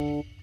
you.